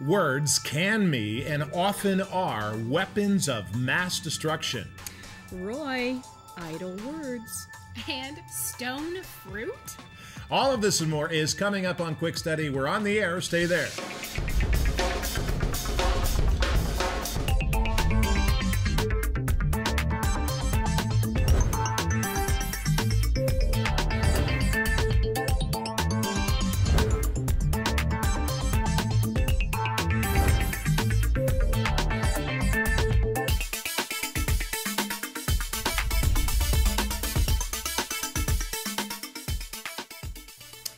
Words can be and often are weapons of mass destruction. Roy, idle words. And stone fruit? All of this and more is coming up on Quick Study. We're on the air. Stay there.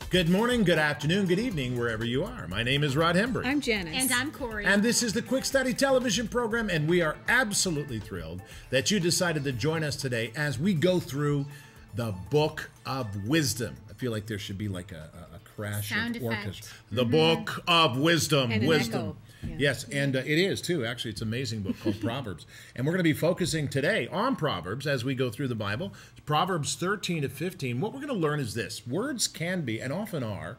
Good morning, good afternoon, good evening, wherever you are. My name is Rod Hembree. I'm Janice. And I'm Corey. And this is the Quick Study television program, and we are absolutely thrilled that you decided to join us today as we go through the Book of Wisdom. I feel like there should be like a, a, a crash Sound of effect. orchestra. The mm-hmm. Book of Wisdom. And an wisdom. echo. Yeah. Yes, and uh, it is too. Actually, it's an amazing book called Proverbs. And we're going to be focusing today on Proverbs as we go through the Bible. Proverbs 13 to 15. What we're going to learn is this words can be, and often are,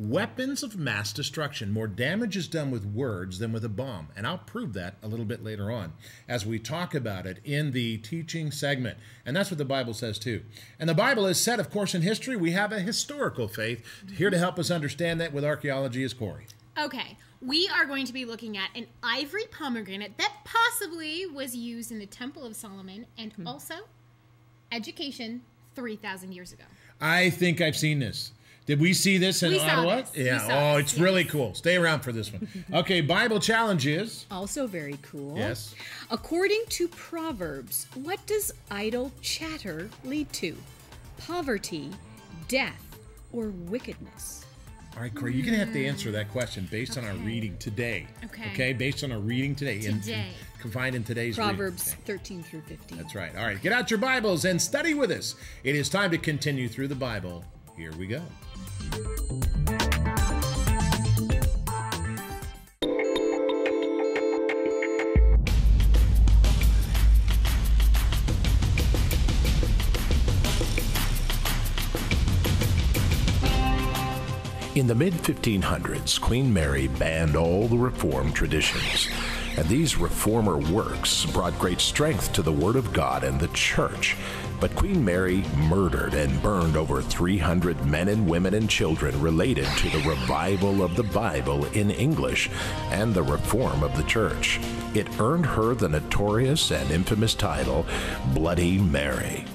weapons of mass destruction. More damage is done with words than with a bomb. And I'll prove that a little bit later on as we talk about it in the teaching segment. And that's what the Bible says too. And the Bible is set, of course, in history. We have a historical faith. Here to help us understand that with archaeology is Corey. Okay, we are going to be looking at an ivory pomegranate that possibly was used in the Temple of Solomon and Hmm. also education 3,000 years ago. I think I've seen this. Did we see this in We saw Ottawa? this. We Yeah. saw oh, this, it's yes. really cool. Stay around for this one. Okay, Bible challenges. Also very cool. yes. According to Proverbs, what does idle chatter lead to? Poverty, death, or wickedness? All right, Corey, you're gonna have to answer that question based on our reading today. Okay. Okay, based on our reading today. in- Today. confined in today's reading. Proverbs Okay. 13 through 15. That's right. All right, get out your Bibles and study with us. It is time to continue through the Bible. Here we go. In the mid 1500s, Queen Mary banned all the Reformed traditions. And these reformer works brought great strength to the Word of God and the Church. But Queen Mary murdered and burned over 300 men and women and children related to the revival of the Bible in English and the reform of the Church. It earned her the notorious and infamous title Bloody Mary.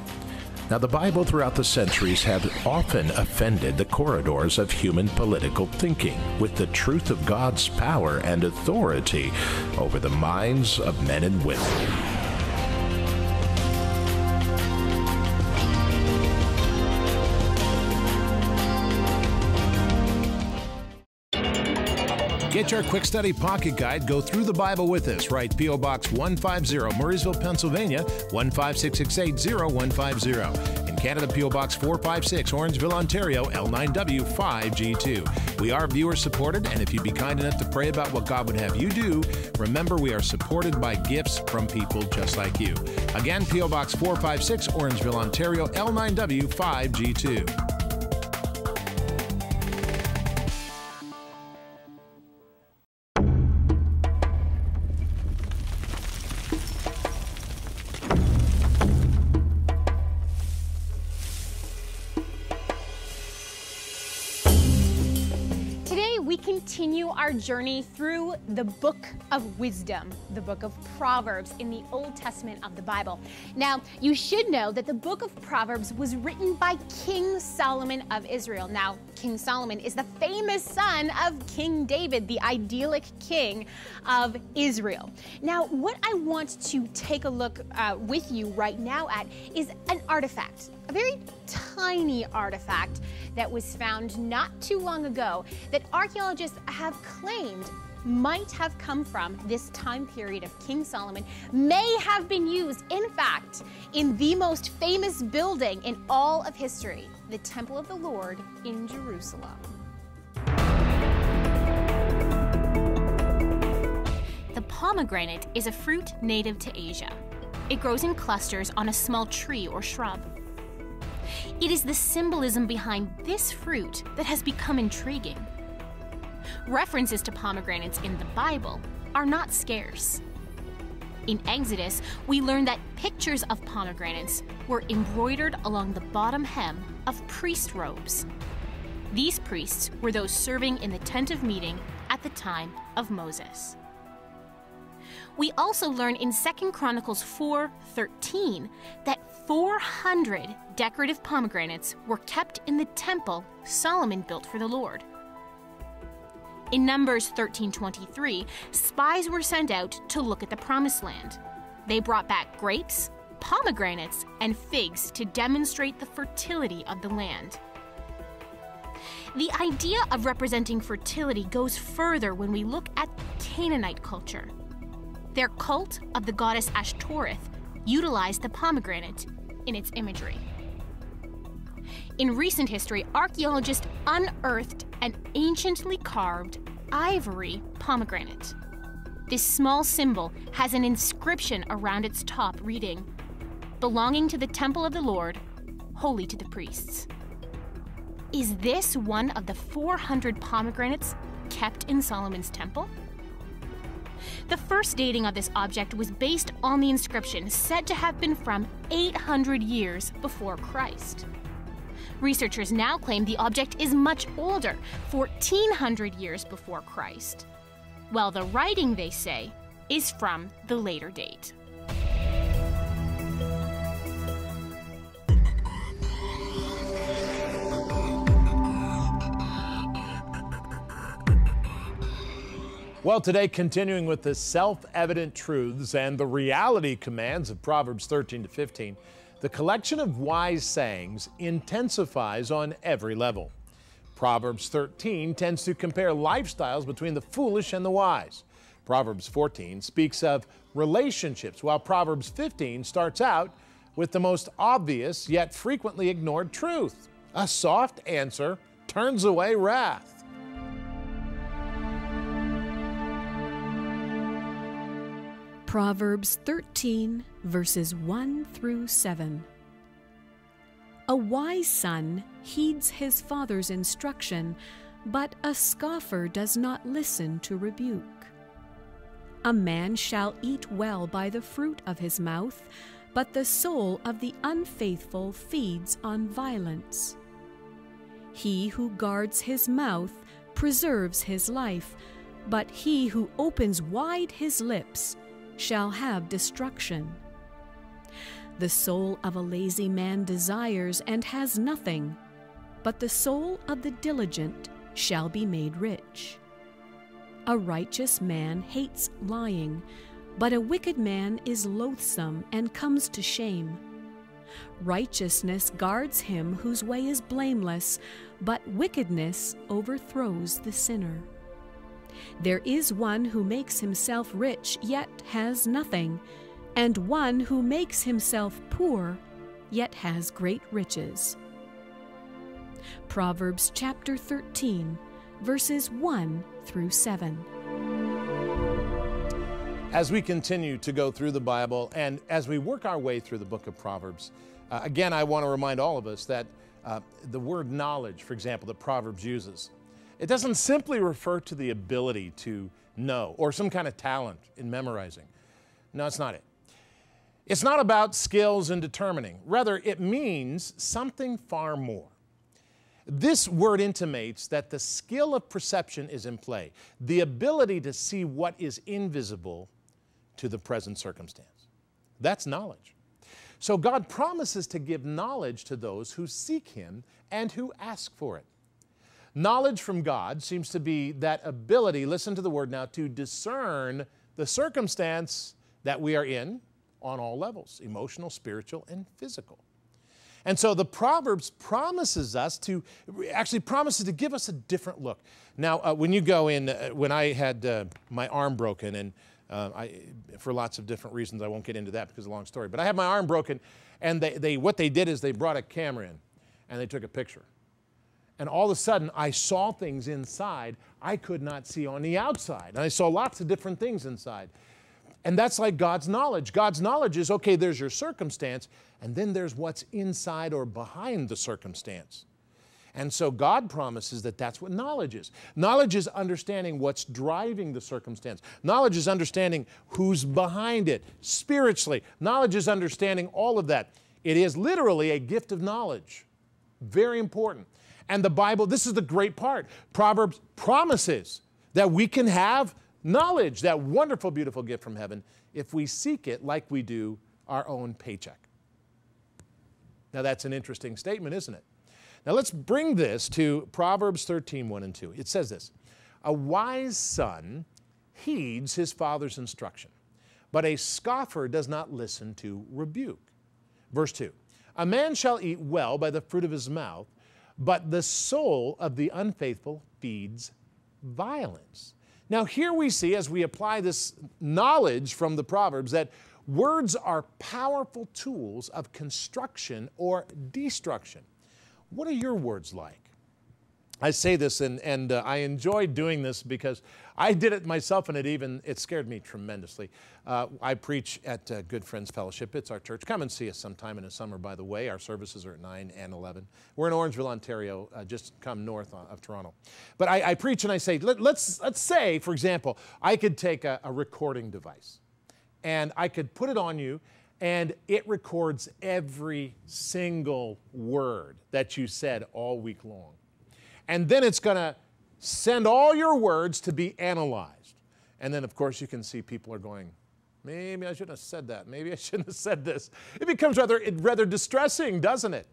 Now, the Bible throughout the centuries have often offended the corridors of human political thinking with the truth of God's power and authority over the minds of men and women. Get your quick study pocket guide. Go through the Bible with us. Write P.O. Box 150, Murrysville, Pennsylvania 156680150. In Canada, P.O. Box 456, Orangeville, Ontario L9W5G2. We are viewer supported, and if you'd be kind enough to pray about what God would have you do, remember we are supported by gifts from people just like you. Again, P.O. Box 456, Orangeville, Ontario L9W5G2. Our journey through the book of wisdom, the book of Proverbs in the Old Testament of the Bible. Now, you should know that the book of Proverbs was written by King Solomon of Israel. Now, King Solomon is the famous son of King David, the idyllic king of Israel. Now, what I want to take a look uh, with you right now at is an artifact, a very tiny artifact that was found not too long ago that archaeologists have claimed might have come from this time period of King Solomon, may have been used, in fact, in the most famous building in all of history, the Temple of the Lord in Jerusalem. The pomegranate is a fruit native to Asia. It grows in clusters on a small tree or shrub. It is the symbolism behind this fruit that has become intriguing. References to pomegranates in the Bible are not scarce. In Exodus, we learn that pictures of pomegranates were embroidered along the bottom hem of priest robes. These priests were those serving in the tent of meeting at the time of Moses. We also learn in 2 Chronicles 4:13 that 400 decorative pomegranates were kept in the temple Solomon built for the Lord. In Numbers 13:23, spies were sent out to look at the promised land. They brought back grapes, pomegranates, and figs to demonstrate the fertility of the land. The idea of representing fertility goes further when we look at Canaanite culture. Their cult of the goddess Ashtoreth utilized the pomegranate in its imagery. In recent history, archaeologists unearthed an anciently carved ivory pomegranate. This small symbol has an inscription around its top reading, Belonging to the temple of the Lord, holy to the priests. Is this one of the 400 pomegranates kept in Solomon's temple? The first dating of this object was based on the inscription said to have been from 800 years before Christ. Researchers now claim the object is much older, 1400 years before Christ, while the writing, they say, is from the later date. Well, today, continuing with the self evident truths and the reality commands of Proverbs 13 to 15, the collection of wise sayings intensifies on every level. Proverbs 13 tends to compare lifestyles between the foolish and the wise. Proverbs 14 speaks of relationships, while Proverbs 15 starts out with the most obvious yet frequently ignored truth. A soft answer turns away wrath. Proverbs 13, verses 1 through 7. A wise son heeds his father's instruction, but a scoffer does not listen to rebuke. A man shall eat well by the fruit of his mouth, but the soul of the unfaithful feeds on violence. He who guards his mouth preserves his life, but he who opens wide his lips shall have destruction. The soul of a lazy man desires and has nothing, but the soul of the diligent shall be made rich. A righteous man hates lying, but a wicked man is loathsome and comes to shame. Righteousness guards him whose way is blameless, but wickedness overthrows the sinner. There is one who makes himself rich, yet has nothing, and one who makes himself poor, yet has great riches. Proverbs chapter 13, verses 1 through 7. As we continue to go through the Bible and as we work our way through the book of Proverbs, uh, again, I want to remind all of us that uh, the word knowledge, for example, that Proverbs uses, it doesn't simply refer to the ability to know or some kind of talent in memorizing. No, it's not it. It's not about skills in determining. Rather, it means something far more. This word intimates that the skill of perception is in play, the ability to see what is invisible to the present circumstance. That's knowledge. So God promises to give knowledge to those who seek Him and who ask for it. Knowledge from God seems to be that ability, listen to the word now, to discern the circumstance that we are in on all levels emotional, spiritual, and physical. And so the Proverbs promises us to, actually promises to give us a different look. Now, uh, when you go in, uh, when I had uh, my arm broken, and uh, I, for lots of different reasons, I won't get into that because it's a long story, but I had my arm broken, and they, they, what they did is they brought a camera in and they took a picture. And all of a sudden, I saw things inside I could not see on the outside. And I saw lots of different things inside. And that's like God's knowledge. God's knowledge is okay, there's your circumstance, and then there's what's inside or behind the circumstance. And so God promises that that's what knowledge is. Knowledge is understanding what's driving the circumstance. Knowledge is understanding who's behind it spiritually. Knowledge is understanding all of that. It is literally a gift of knowledge. Very important. And the Bible, this is the great part. Proverbs promises that we can have knowledge, that wonderful, beautiful gift from heaven, if we seek it like we do our own paycheck. Now, that's an interesting statement, isn't it? Now, let's bring this to Proverbs 13, 1 and 2. It says this A wise son heeds his father's instruction, but a scoffer does not listen to rebuke. Verse 2 A man shall eat well by the fruit of his mouth, but the soul of the unfaithful feeds violence. Now, here we see, as we apply this knowledge from the Proverbs, that words are powerful tools of construction or destruction. What are your words like? I say this and, and uh, I enjoy doing this because I did it myself and it even, it scared me tremendously. Uh, I preach at uh, Good Friends Fellowship. It's our church. Come and see us sometime in the summer, by the way. Our services are at 9 and 11. We're in Orangeville, Ontario, uh, just come north of Toronto. But I, I preach and I say, let, us let's, let's say, for example, I could take a, a recording device and I could put it on you and it records every single word that you said all week long and then it's going to send all your words to be analyzed. And then, of course, you can see people are going, maybe I shouldn't have said that. Maybe I shouldn't have said this. It becomes rather, rather distressing, doesn't it?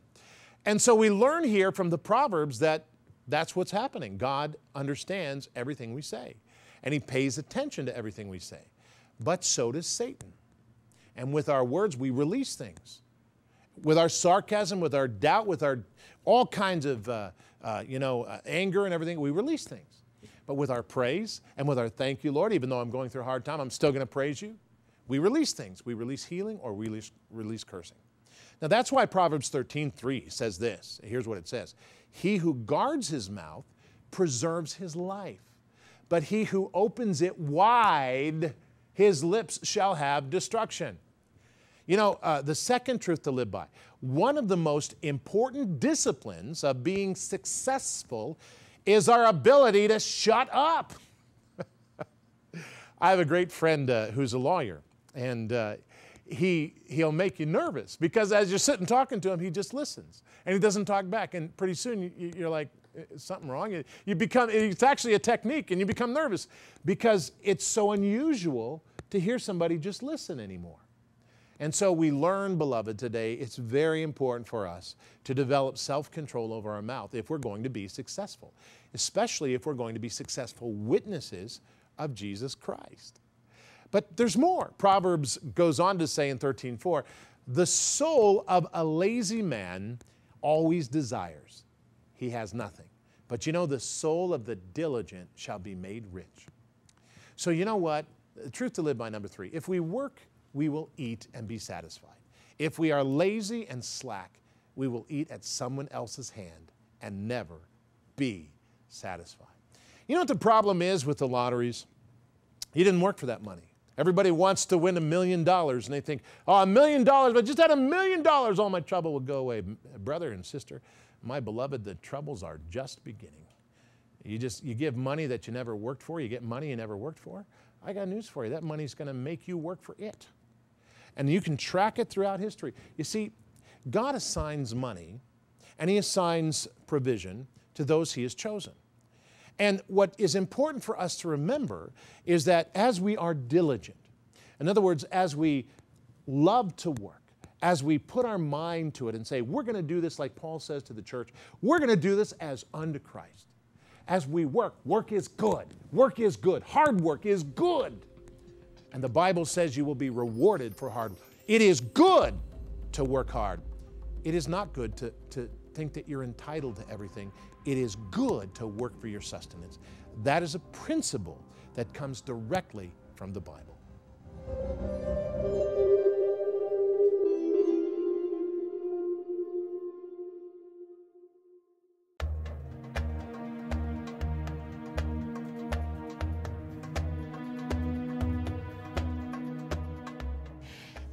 And so we learn here from the Proverbs that that's what's happening. God understands everything we say, and He pays attention to everything we say. But so does Satan. And with our words, we release things. With our sarcasm, with our doubt, with our all kinds of uh, uh, you know, uh, anger and everything, we release things. But with our praise and with our thank you, Lord, even though I'm going through a hard time, I'm still going to praise you. We release things. We release healing or we release, release cursing. Now that's why Proverbs 13:3 says this. Here's what it says. He who guards his mouth preserves his life, but he who opens it wide, his lips shall have destruction. You know, uh, the second truth to live by one of the most important disciplines of being successful is our ability to shut up. I have a great friend uh, who's a lawyer, and uh, he, he'll make you nervous because as you're sitting talking to him, he just listens and he doesn't talk back. And pretty soon you, you're like, is something wrong? You become, it's actually a technique and you become nervous because it's so unusual to hear somebody just listen anymore. And so we learn, beloved, today it's very important for us to develop self control over our mouth if we're going to be successful, especially if we're going to be successful witnesses of Jesus Christ. But there's more. Proverbs goes on to say in 13:4, "The soul of a lazy man always desires. He has nothing. But you know the soul of the diligent shall be made rich." So you know what? The truth to live by number 3. If we work we will eat and be satisfied. If we are lazy and slack, we will eat at someone else's hand and never be satisfied. You know what the problem is with the lotteries? You didn't work for that money. Everybody wants to win a million dollars and they think, oh, a million dollars, but just had a million dollars, all my trouble would go away. Brother and sister, my beloved, the troubles are just beginning. You just you give money that you never worked for, you get money you never worked for. I got news for you. That money's going to make you work for it and you can track it throughout history. You see, God assigns money and He assigns provision to those He has chosen. And what is important for us to remember is that as we are diligent, in other words, as we love to work, as we put our mind to it and say, we're going to do this like Paul says to the church, we're going to do this as unto Christ. As we work, work is good. Work is good. Hard work is good. And the Bible says you will be rewarded for hard work. It is good to work hard. It is not good to, to think that you're entitled to everything. It is good to work for your sustenance. That is a principle that comes directly from the Bible.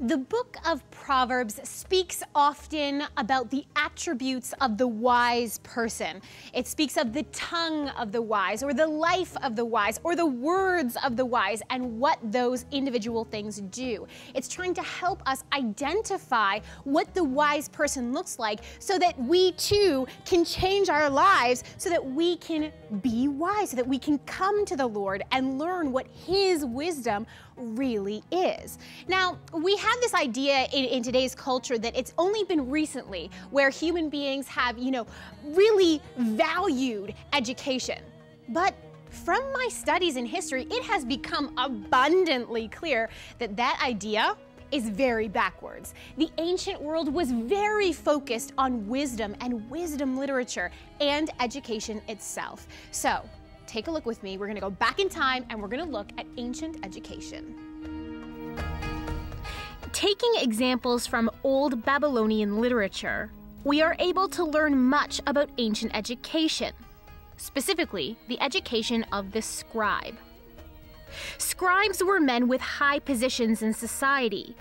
The book of Proverbs speaks often about the attributes of the wise person. It speaks of the tongue of the wise, or the life of the wise, or the words of the wise, and what those individual things do. It's trying to help us identify what the wise person looks like so that we too can change our lives so that we can be wise, so that we can come to the Lord and learn what His wisdom really is. Now, we have this idea in, in, today's culture that it's only been recently where human beings have, you know, really valued education. But from my studies in history, it has become abundantly clear that that idea is very backwards. The ancient world was very focused on wisdom and wisdom literature and education itself. So, take a look with me. We're going to go back in time and we're going to look at ancient education. Taking examples from old Babylonian literature, we are able to learn much about ancient education, specifically the education of the scribe. Scribes were men with high positions in society.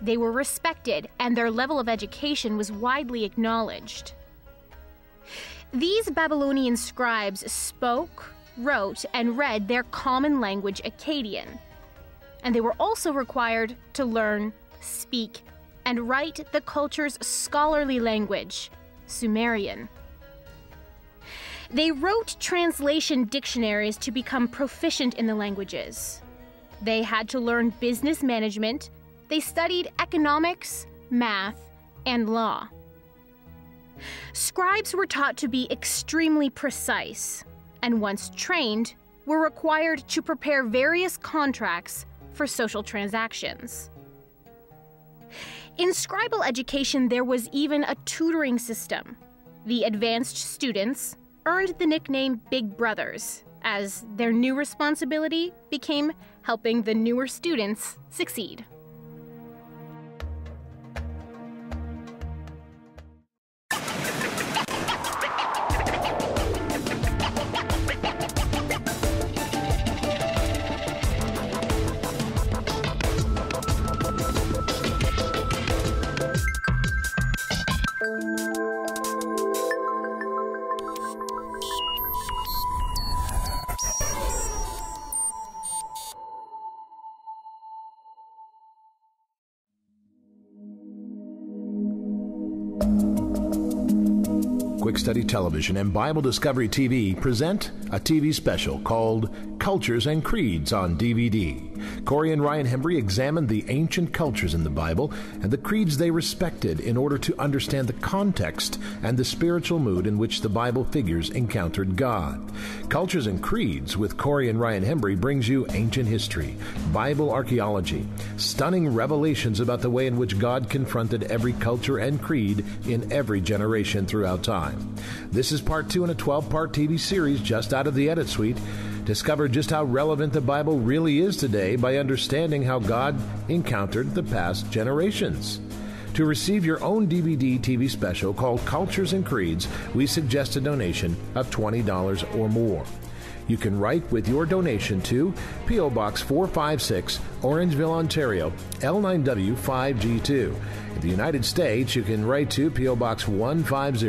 They were respected, and their level of education was widely acknowledged. These Babylonian scribes spoke, wrote, and read their common language Akkadian. And they were also required to learn, speak, and write the culture's scholarly language, Sumerian. They wrote translation dictionaries to become proficient in the languages. They had to learn business management, they studied economics, math, and law. Scribes were taught to be extremely precise, and once trained, were required to prepare various contracts for social transactions. In scribal education, there was even a tutoring system. The advanced students earned the nickname Big Brothers, as their new responsibility became helping the newer students succeed. Study Television and Bible Discovery TV present a TV special called Cultures and Creeds on DVD. Corey and Ryan Hembree examined the ancient cultures in the Bible and the creeds they respected in order to understand the context and the spiritual mood in which the Bible figures encountered God. Cultures and Creeds with Corey and Ryan Hembree brings you ancient history, Bible archaeology, stunning revelations about the way in which God confronted every culture and creed in every generation throughout time. This is part two in a 12 part TV series just out of the edit suite. Discover just how relevant the Bible really is today by understanding how God encountered the past generations. To receive your own DVD TV special called Cultures and Creeds, we suggest a donation of $20 or more. You can write with your donation to P.O. Box 456, Orangeville, Ontario, L9W5G2. In the United States, you can write to P.O. Box 150,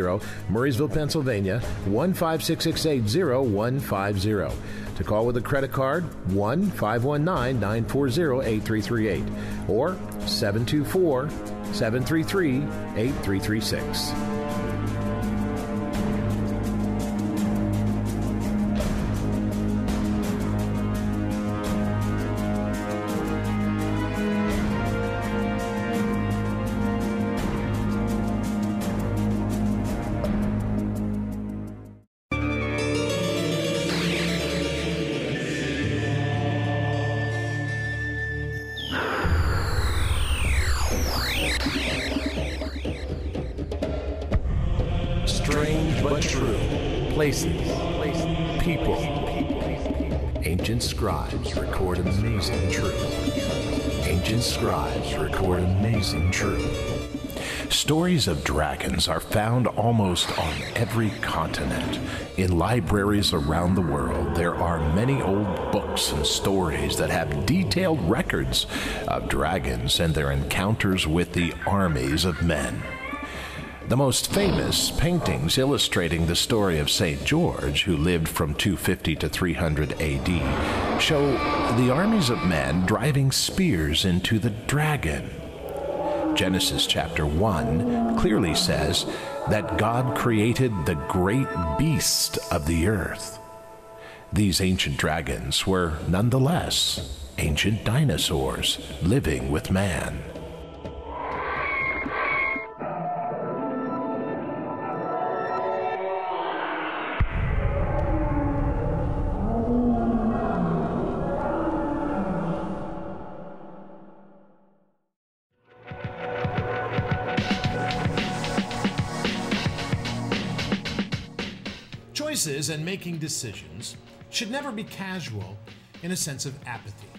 Murrysville, Pennsylvania, 15680 To call with a credit card, 1 519 940 8338 or 724 733 8336. Stories of dragons are found almost on every continent. In libraries around the world, there are many old books and stories that have detailed records of dragons and their encounters with the armies of men. The most famous paintings illustrating the story of St. George, who lived from 250 to 300 AD, show the armies of men driving spears into the dragon. Genesis chapter 1 clearly says that God created the great beast of the earth. These ancient dragons were nonetheless ancient dinosaurs living with man. Choices and making decisions should never be casual in a sense of apathy.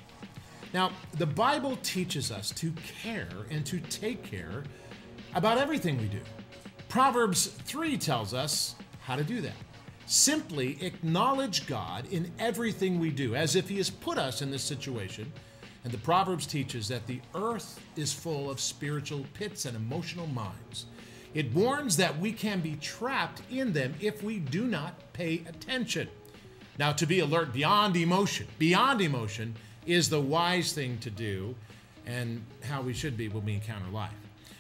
Now, the Bible teaches us to care and to take care about everything we do. Proverbs 3 tells us how to do that. Simply acknowledge God in everything we do, as if He has put us in this situation. And the Proverbs teaches that the earth is full of spiritual pits and emotional mines. It warns that we can be trapped in them if we do not pay attention. Now, to be alert beyond emotion, beyond emotion, is the wise thing to do and how we should be when we encounter life.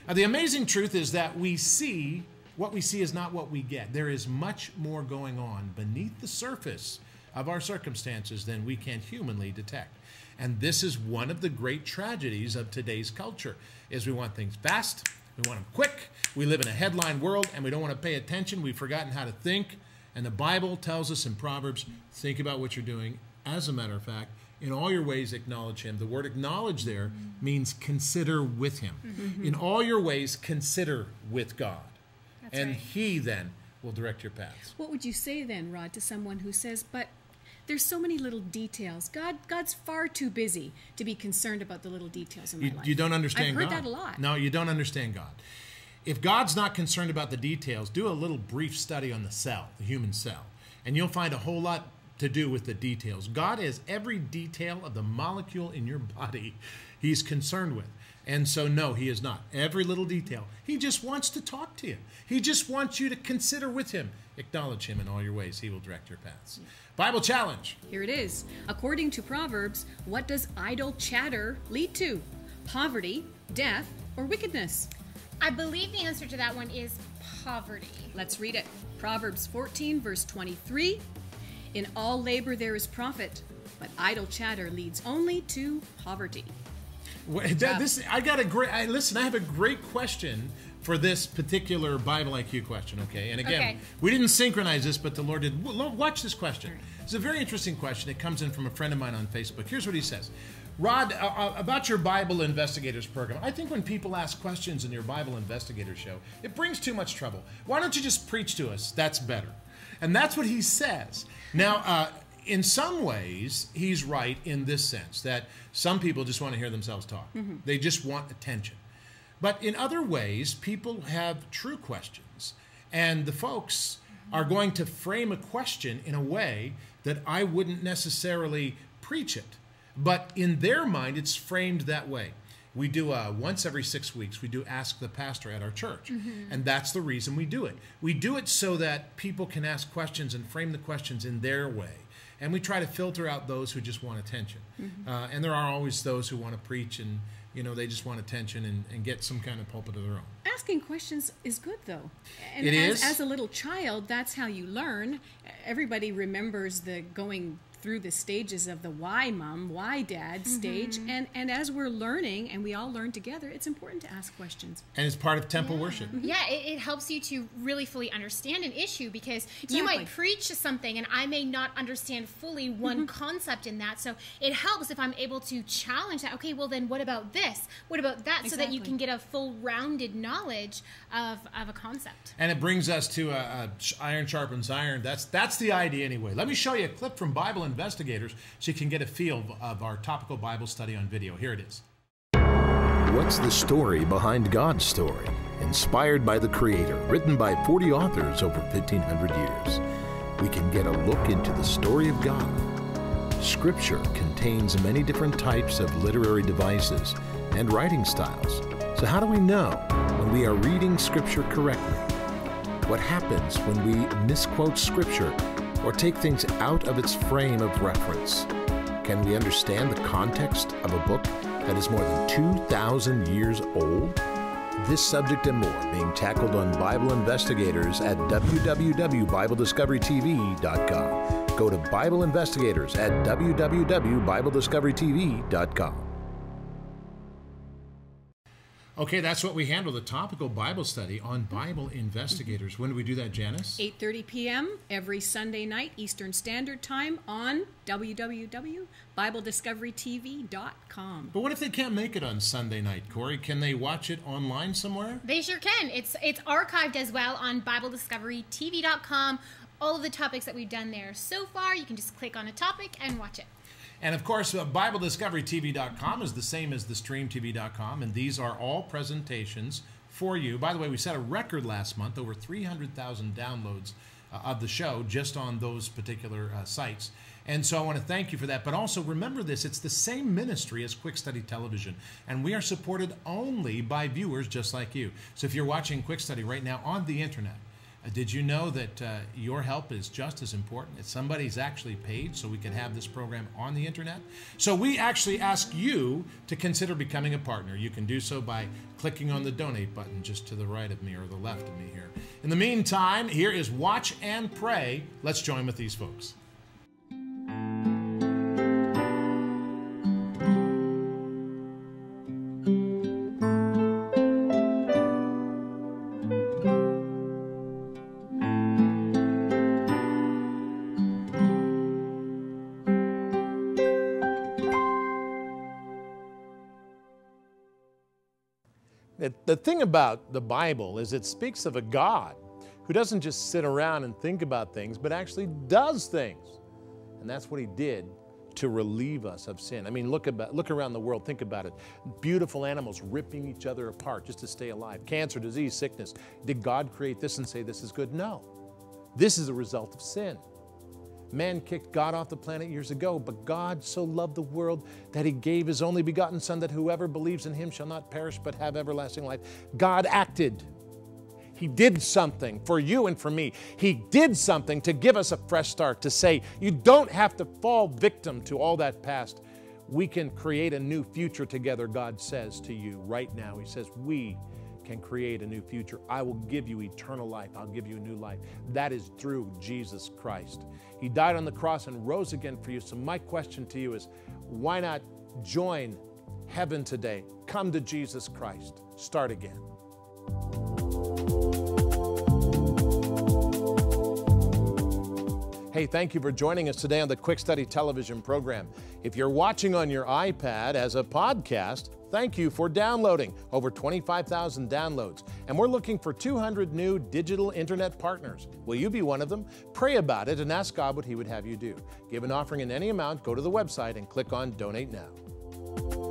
Now, the amazing truth is that we see what we see is not what we get. There is much more going on beneath the surface of our circumstances than we can humanly detect. And this is one of the great tragedies of today's culture is we want things fast, we want them quick, we live in a headline world and we don't want to pay attention. We've forgotten how to think. And the Bible tells us in Proverbs, think about what you're doing. As a matter of fact, in all your ways acknowledge him. The word acknowledge there means consider with him. Mm-hmm. In all your ways consider with God. That's and right. he then will direct your paths. What would you say then, Rod, to someone who says, "But there's so many little details. God, God's far too busy to be concerned about the little details in my you, life." You don't understand I've heard God. that a lot. No, you don't understand God if God's not concerned about the details, do a little brief study on the cell, the human cell, and you'll find a whole lot to do with the details. God has every detail of the molecule in your body he's concerned with. And so, no, he is not. Every little detail. He just wants to talk to you. He just wants you to consider with him. Acknowledge him in all your ways. He will direct your paths. Bible challenge. Here it is. According to Proverbs, what does idle chatter lead to? Poverty, death, or wickedness? I believe the answer to that one is poverty. Let's read it. Proverbs 14, verse 23. In all labor there is profit, but idle chatter leads only to poverty. That, this I got a great. I, listen, I have a great question for this particular Bible IQ question. Okay, and again, okay. we didn't synchronize this, but the Lord did. Watch this question. It's a very interesting question. It comes in from a friend of mine on Facebook. Here's what he says: Rod, uh, uh, about your Bible Investigators program, I think when people ask questions in your Bible Investigators show, it brings too much trouble. Why don't you just preach to us? That's better. And that's what he says. Now, uh, in some ways, he's right in this sense that some people just want to hear themselves talk, mm-hmm. they just want attention. But in other ways, people have true questions. And the folks are going to frame a question in a way that I wouldn't necessarily preach it. But in their mind, it's framed that way. We do uh, once every six weeks, we do Ask the Pastor at our church. Mm-hmm. And that's the reason we do it. We do it so that people can ask questions and frame the questions in their way. And we try to filter out those who just want attention. Mm-hmm. Uh, and there are always those who want to preach and you know they just want attention and, and get some kind of pulpit of their own asking questions is good though and it as, is. as a little child that's how you learn everybody remembers the going through the stages of the why mom, why dad mm-hmm. stage. And, and as we're learning and we all learn together, it's important to ask questions. And it's part of temple yeah. worship. Mm-hmm. Yeah, it, it, helps you to really fully understand an issue because exactly. you might preach something and I may not understand fully one mm-hmm. concept in that. So it helps if I'm able to challenge that. Okay, well, then what about this? What about that? Exactly. So that you can get a full rounded knowledge of, of a concept. And it brings us to a, a iron sharpens iron. That's, that's the idea anyway. Let me show you a clip from Bible investigators so you can get a feel of our topical Bible study on video. Here it is. What's the story behind God's story? Inspired by the Creator, written by 40 authors over 1,500 years, we can get a look into the story of God. Scripture contains many different types of literary devices and writing styles. So, how do we know when we are reading Scripture correctly? What happens when we misquote Scripture or take things out of its frame of reference? Can we understand the context of a book that is more than 2,000 years old? This subject and more being tackled on Bible Investigators at www.biblediscoverytv.com. Go to Bible Investigators at www.biblediscoverytv.com. Okay, that's what we handle the topical Bible study on Bible Investigators. When do we do that, Janice? 8:30 p.m. every Sunday night Eastern Standard Time on www.biblediscoverytv.com. But what if they can't make it on Sunday night, Corey? Can they watch it online somewhere? They sure can. It's it's archived as well on BibleDiscoveryTV.com. All of the topics that we've done there so far, you can just click on a topic and watch it. And of course, uh, BibleDiscoveryTV.com is the same as the StreamTV.com, and these are all presentations for you. By the way, we set a record last month, over 300,000 downloads uh, of the show just on those particular uh, sites. And so I want to thank you for that. But also remember this it's the same ministry as Quick Study Television, and we are supported only by viewers just like you. So if you're watching Quick Study right now on the internet, did you know that uh, your help is just as important? That somebody's actually paid so we can have this program on the internet? So we actually ask you to consider becoming a partner. You can do so by clicking on the donate button just to the right of me or the left of me here. In the meantime, here is Watch and Pray. Let's join with these folks. The thing about the Bible is it speaks of a God who doesn't just sit around and think about things, but actually does things. And that's what he did to relieve us of sin. I mean, look about look around the world, think about it. Beautiful animals ripping each other apart just to stay alive. Cancer, disease, sickness. Did God create this and say this is good? No. This is a result of sin. Man kicked God off the planet years ago, but God so loved the world that he gave his only begotten Son that whoever believes in him shall not perish but have everlasting life. God acted. He did something for you and for me. He did something to give us a fresh start, to say, you don't have to fall victim to all that past. We can create a new future together, God says to you right now. He says, We can create a new future. I will give you eternal life. I'll give you a new life. That is through Jesus Christ. He died on the cross and rose again for you. So, my question to you is why not join heaven today? Come to Jesus Christ. Start again. Hey, thank you for joining us today on the Quick Study television program. If you're watching on your iPad as a podcast, thank you for downloading. Over 25,000 downloads. And we're looking for 200 new digital internet partners. Will you be one of them? Pray about it and ask God what He would have you do. Give an offering in any amount, go to the website and click on Donate Now.